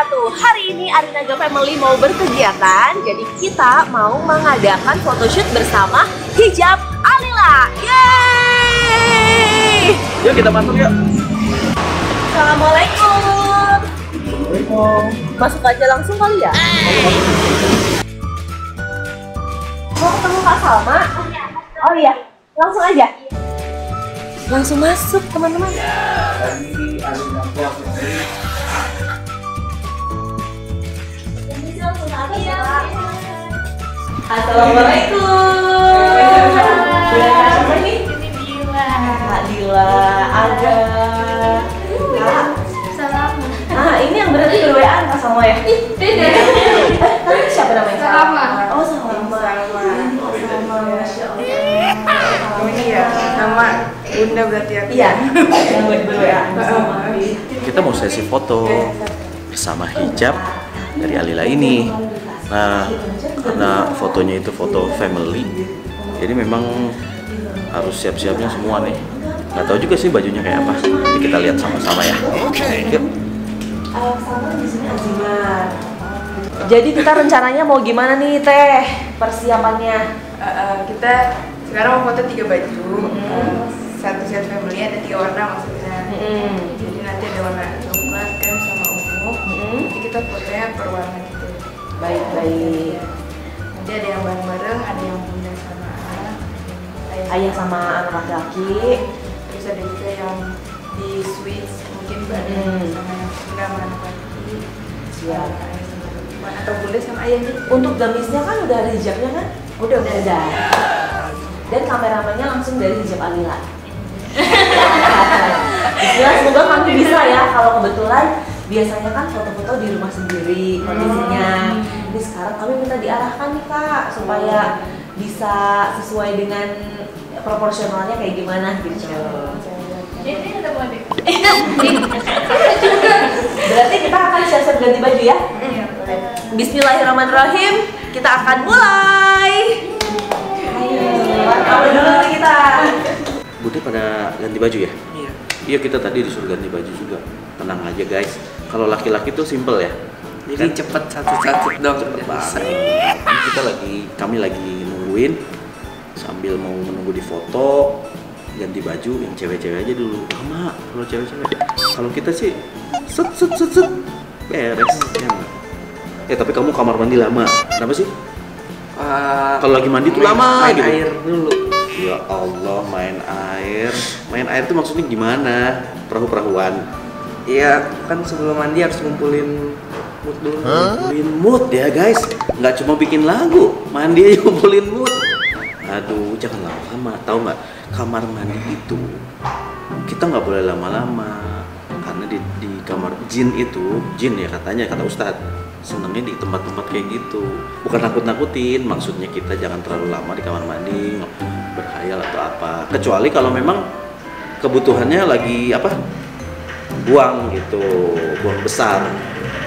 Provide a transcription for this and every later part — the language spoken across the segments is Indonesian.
wabarakatuh Hari ini Arinaga Family mau berkegiatan Jadi kita mau mengadakan photoshoot bersama Hijab Alila. Yeay! Yuk kita masuk yuk. Assalamualaikum. Masuk aja langsung kali ya? Mau ketemu Kak Salma? Oh iya, langsung aja. Langsung masuk teman-teman Assalamualaikum. Siapa nih? Kak Dila, ada Kak. Ah, ini yang berarti berwean Kak Salma ya? Beda. Kalian siapa namanya? Salma. Oh, Salma. Salma. Masya Allah. Oh ini ya, nama Bunda berarti ya. Iya, yang buat berwean sama. Kita mau sesi foto bersama hijab dari Alila ini. Nah, karena fotonya itu foto family, jadi memang harus siap-siapnya semua nih. Nggak tahu juga sih bajunya kayak apa. Nanti kita lihat sama-sama ya. Oke. Uh, sini Azimar. Jadi kita rencananya mau gimana nih Teh persiapannya? Eh, eh, kita sekarang mau foto tiga baju. Eh, satu set family ada tiga warna maksudnya. Hmm. Jadi nanti ada warna coklat, krem sama ungu. Hmm. Nanti kita fotonya per warna gitu. Baik baik. Nanti ada yang bareng-bareng, ada yang bunda sama anak, Ayah sama anak laki-laki. Terus ada juga yang di switch mungkin bareng Hmm. sama yang bunda sama anak laki. Teman atau bunda sama ayah nih. Untuk gamisnya kan udah ada hijabnya kan? Udah udah ada. Dan kameramennya langsung dari hijab Alila. Bismillah semoga kami bisa ya kalau kebetulan biasanya kan foto-foto di rumah sendiri kondisinya. Ini sekarang kami minta diarahkan nih kak supaya bisa sesuai dengan proporsionalnya kayak gimana gitu. Ini ada. Berarti kita akan siap-siap ganti baju ya? Iya. Bismillahirrahmanirrahim. Kita akan mulai. Ayo, apa dulu nih kita? Bude pada ganti baju ya? Iya. Iya kita tadi disuruh ganti baju juga. Tenang aja guys. Kalau laki-laki tuh simple ya. Jadi cepet satu-satu dong. Cepet biar banget. Ini kita lagi kami lagi nungguin sambil mau menunggu di foto ganti baju yang cewek-cewek aja dulu. Lama kalau cewek-cewek. Kalau kita sih set set set set. Beres. Ya eh tapi kamu kamar mandi lama. Kenapa sih? Eh, kalau lagi mandi tuh main- lama main gitu. air dulu. ya Allah main air. Main air tuh maksudnya gimana? Perahu-perahuan Iya, kan sebelum mandi harus ngumpulin mood dulu. ngumpulin mood ya guys. Nggak cuma bikin lagu mandi aja ngumpulin mood. Aduh jangan lama-lama tahu nggak? Kamar mandi itu kita nggak boleh lama-lama. Karena di, di kamar jin itu jin ya katanya kata ustadz. Senengnya di tempat-tempat kayak gitu. Bukan nakut-nakutin maksudnya kita jangan terlalu lama di kamar mandi berkhayal atau apa. Kecuali kalau memang kebutuhannya lagi apa buang gitu buang besar.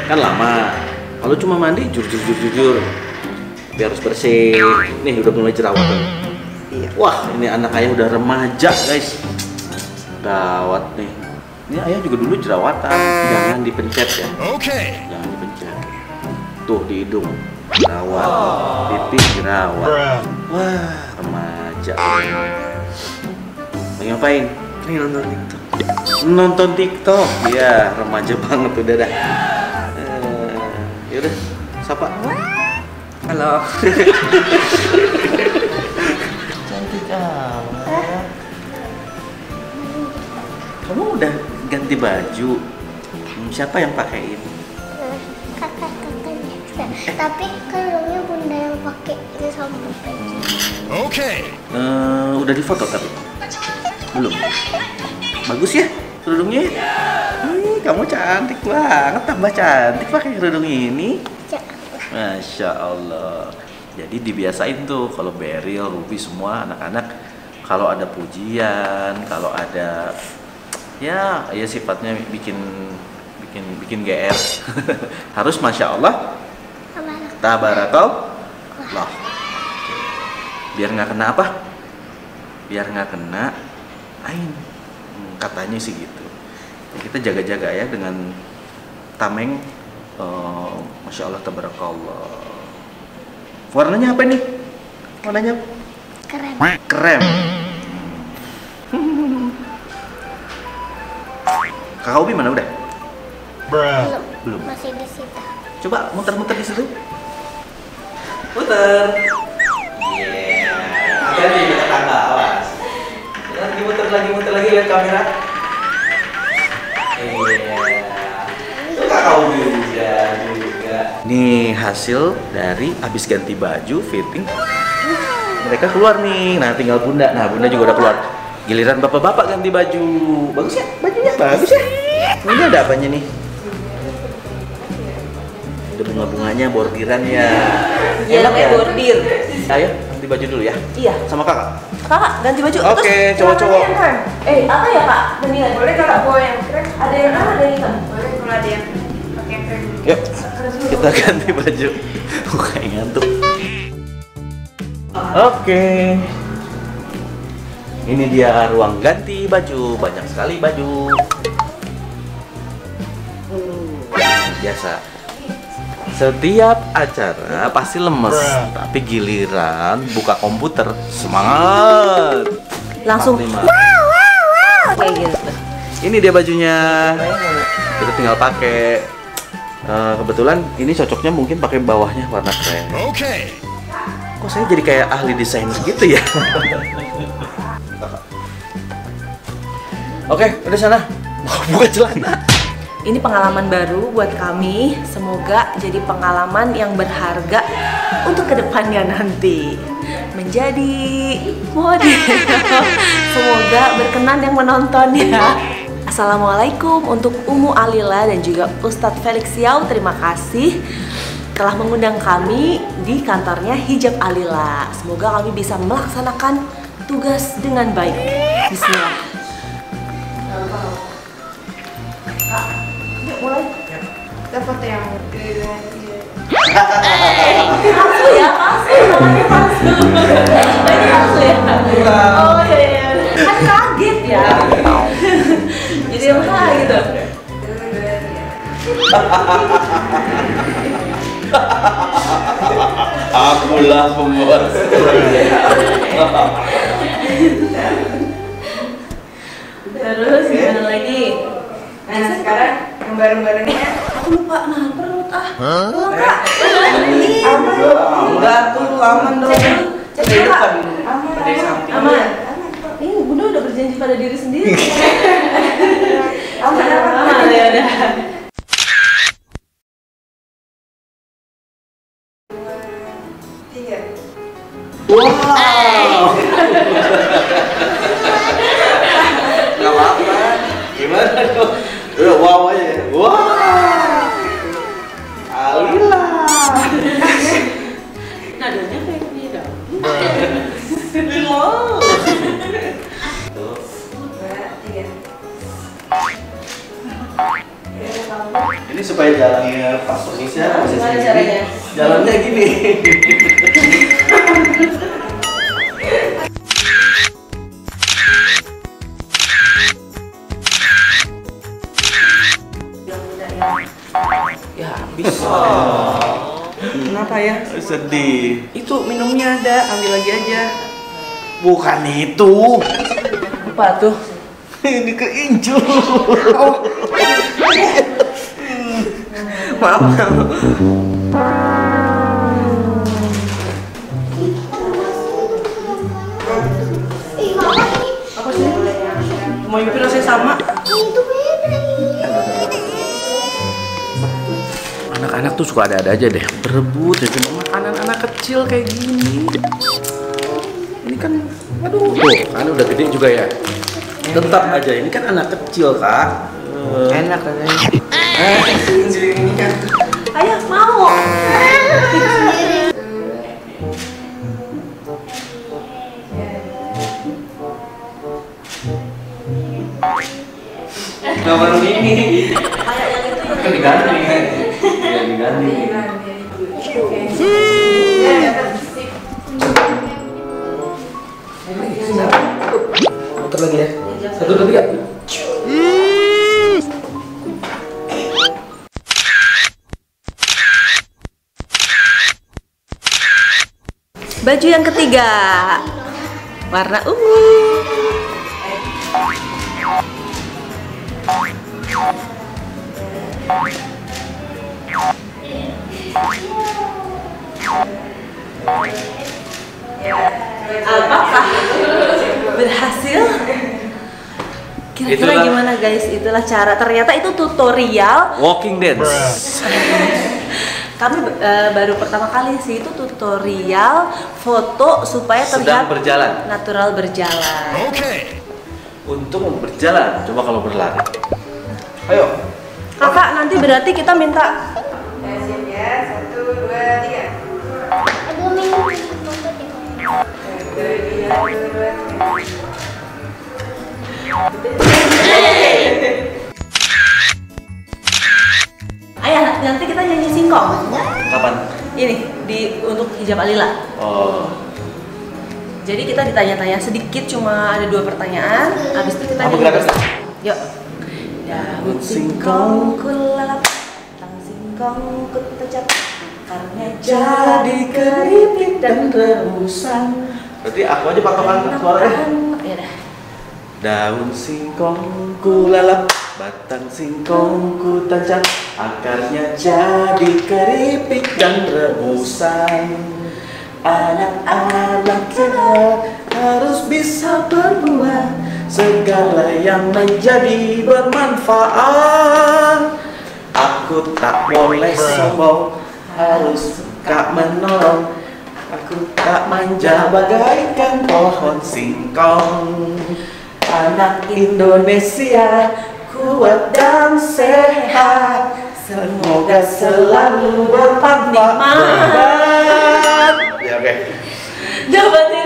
Kan lama. Kalau cuma mandi jujur jujur jujur. Biar harus bersih. Nih udah mulai jerawatan Iya. wah ini anak ayah udah remaja guys. Gawat nih. Ini ayah juga dulu jerawatan. Jangan dipencet ya. Okay. jangan dipencet. Tuh di hidung. Jerawat pipi jerawat wah remaja. Lagi ngapain? Ini nonton TikTok. Nonton TikTok? Ya remaja banget udah dah. Eh, yaudah sapa? Halo. cantik amat. Kamu udah ganti baju? Hmm, siapa yang pakaiin kakak-kakaknya. Tapi kalungnya bunda yang pakai itu sama baju Okay. Eh, udah difoto tapi? Belum Bagus ya kerudungnya? Hmm, kamu cantik banget, tambah cantik pakai kerudung ini. Masya Allah. Jadi dibiasain tuh kalau Beril, Ruby semua anak-anak kalau ada pujian, kalau ada ya ya sifatnya bikin bikin bikin GR harus masya Allah. Tabarakallah. Biar nggak kena apa? Biar nggak kena ain katanya sih gitu kita jaga-jaga ya dengan tameng eh, masya Allah tabarakallah warnanya apa nih warnanya Keren. krem kakak Ubi mana udah Belum. Belum. Masih di situ. Coba muter-muter di situ. Muter. Lagi muter lagi lihat kamera. Iya. Tuh kakak Ubi juga juga. Nih hasil dari habis ganti baju fitting. Mereka keluar nih. Nah, tinggal Bunda. Nah, Bunda juga udah keluar. Giliran bapak-bapak ganti baju. Bagus ya? Bajunya bagus ya? Ini ada apanya nih? Ada bunga-bunganya, bordiran ya. Iya namanya bordir. Ayo, baju dulu ya. Iya. Sama kakak. Kakak ganti baju. Oke, Terus cowok-cowok. Eh apa ya kak? Mendingan. Boleh kalau bawa yang keren? Ada yang apa? Ada yang hitam. Boleh kalau ada yang pakai yang keren. Yuk, kita ganti baju. Kayak ngantuk. Oke. Ini dia ruang ganti baju. Banyak sekali baju. Biasa. Setiap acara pasti lemes, tapi giliran buka komputer semangat. Langsung. Panglima. Kayak gitu. Ini dia bajunya. Kita tinggal pakai. Eh, kebetulan ini cocoknya mungkin pakai bawahnya warna krem. Okay. Kok saya jadi kayak ahli desain gitu ya? Oke, udah sana. Mau buka celana. Ini pengalaman baru buat kami. Semoga jadi pengalaman yang berharga untuk ke depannya nanti. Menjadi model. Semoga berkenan yang menonton ya. Assalamualaikum untuk Umu Alila dan juga Ustadz Felix Yau. Terima kasih telah mengundang kami di kantornya Hijab Alila. Semoga kami bisa melaksanakan tugas dengan baik. Bismillah. Yuk mulai. Kita foto yang palsu ya palsu namanya palsu ini palsu ya oh iya iya kan kaget ya jadi apa gitu Akulah pembuat. terus gimana lagi Nah sekarang yang bareng-barengnya. Aku lupa nah perut ah. Enggak tuh aman dong. cek dulu samping. aman ini bunda udah berjanji pada diri sendiri. Aman aman. Ya udah. Tiga. Wow. Gak apa-apa. Gimana dong? Udah wow aja. ya. Wow. Alila. nadanya kayak gini dong tiga. Ini supaya jalannya pas Gimana segini. caranya? Jalannya gini. Sedih. Itu minumnya ada, ambil lagi aja. Bukan itu. Apa tuh? Ini keinjul. Maaf. Apa sih? Mau mimpi rasanya sama? Itu Anak-anak tuh suka ada-ada aja deh. Berebut ya cuma makanan anak kecil kayak gini. Ini kan, aduh, tuh kan udah gede juga ya. Tetap aja ini kan anak kecil kak. Eh, Enak katanya. ini kan Ayo mau. Nomor ini Kayak yang itu kan diganti. Muter lagi ya. Satu dua tiga. Baju yang ketiga warna ungu. Apakah berhasil? Kira-kira Itulah- gimana guys? Itulah cara. Ternyata itu tutorial Walking dance. kami eh, baru pertama kali sih itu tutorial foto supaya Sedang terlihat berjalan. natural berjalan. Untuk berjalan, coba kalau berlari. Ayo. Kakak nanti berarti kita minta ayah nanti kita nyanyi singkong. Kapan? Ini di untuk hijab alila. Oh. Jadi kita ditanya-tanya sedikit cuma ada dua pertanyaan. Habis itu kita Apa nyanyi. Yuk. Daun singkong kulap, tang singkong ku tejak, karena jadi keripik dan rebusan. Berarti aku aja patokan suaranya. Ya. Daun singkong ku lalap, batang singkong ku tancap, akarnya jadi keripik dan rebusan. Anak-anak kita harus bisa berbuat segala yang menjadi bermanfaat. Aku tak boleh sombong, harus suka menolong. Aku tak manja bagaikan pohon singkong. Anak Indonesia kuat dan sehat. Semoga selalu bermanfaat. Ya oke. Jawabannya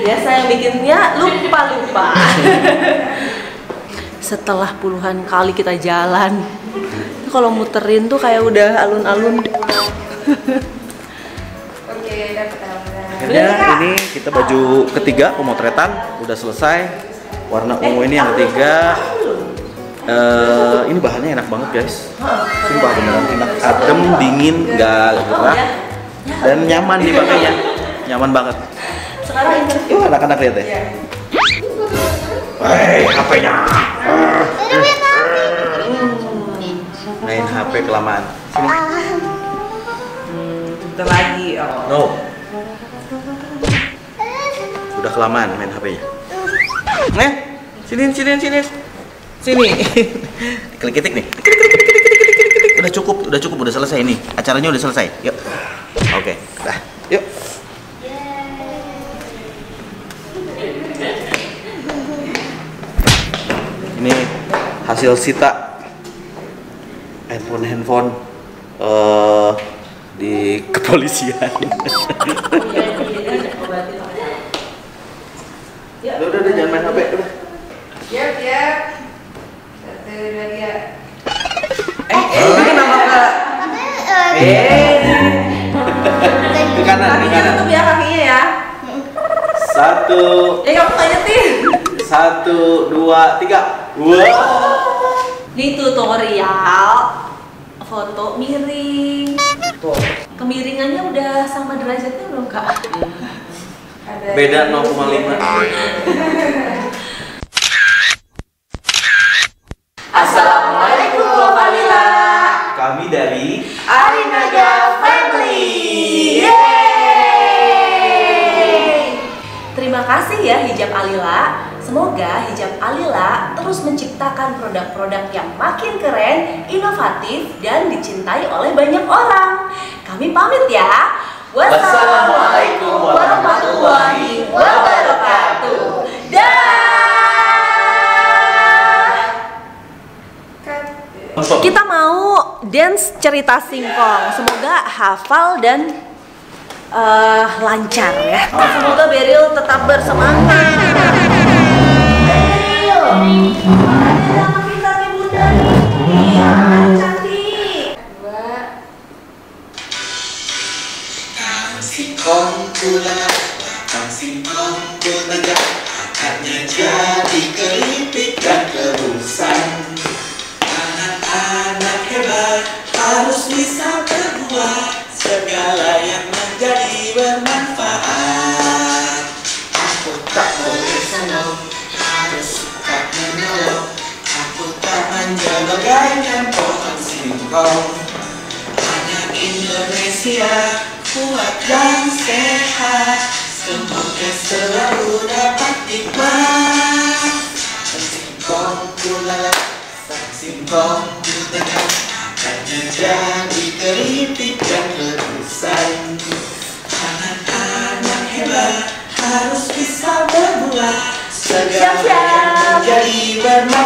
Biasa yang bikinnya lupa-lupa Setelah puluhan kali kita jalan Kalau muterin tuh kayak udah alun-alun. Akhirnya ini kita baju ketiga pemotretan udah selesai. Warna ungu ini yang ketiga. Eh, ini bahannya enak banget guys. Sumpah beneran enak, adem, dingin, nggak gerah, dan nyaman dipakainya. Nyaman banget. Sekarang interview anak-anak lihat ya. Hei, HP-nya. Main HP kelamaan. Sini. Bentar lagi. Oh. No. Udah kelamaan main HP-nya. Eh, sini sini sini. Sini. Klik ketik nih. Udah cukup, udah cukup, udah selesai ini. Acaranya udah selesai. Yuk. Oke, dah. Yuk. Ini hasil sita handphone handphone di kepolisian. udah, udah, udah, jangan main HP, udah. Siap, siap. Satu, dua, tiga. Eh, ini kenapa enggak? Eh. Ke kanan, ke Kakinya kanan. tutup ya kakinya ya Satu, Eh kamu gak nyetir satu, dua, tiga. Wow. Ini tutorial foto miring Tuh. Kemiringannya udah sama derajatnya belum kak? Ada Beda 0,5. Assalamualaikum Walila Kami dari Arinaga Family Yeay! Terima kasih ya Hijab Alila Semoga Hijab Alila terus menciptakan produk-produk yang makin keren, inovatif, dan dicintai oleh banyak orang kami pamit ya. Wassalamualaikum warahmatullahi wabarakatuh. Dah. Kita mau dance cerita singkong. Semoga hafal dan uh, lancar ya. Semoga Beril tetap bersemangat. Beril, pintar-pintar bunda. Singkong pula, singkong pula Akarnya jadi keripik dan kerusan Anak-anak hebat harus bisa berbuat Segala yang menjadi bermanfaat. Aku tak boleh sombong, harus suka menolong. Aku tak manja bagaikan pohon singkong. Hanya Indonesia kuat dan sehat. Semoga selalu dapat nikmat. Singkong pula Sang singkong pula. Hanya jadi keripik dan rebusan. Anak-anak hebat harus bisa berbuat. Segala yang menjadi bermanfaat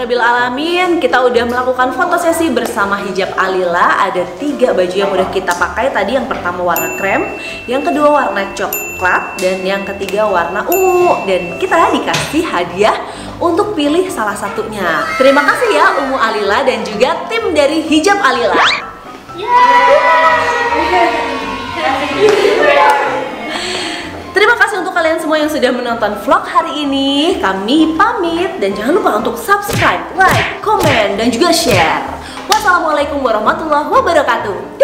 Alhamdulillahirabbil alamin, kita udah melakukan foto sesi bersama hijab Alila. Ada tiga baju yang udah kita pakai tadi. Yang pertama warna krem, yang kedua warna coklat, dan yang ketiga warna ungu. Dan kita dikasih hadiah untuk pilih salah satunya. Terima kasih ya Umu Alila dan juga tim dari hijab Alila. Terima kasih untuk kalian semua yang sudah menonton vlog hari ini. Kami pamit dan jangan lupa untuk subscribe, like, komen, dan juga share. Wassalamualaikum warahmatullahi wabarakatuh.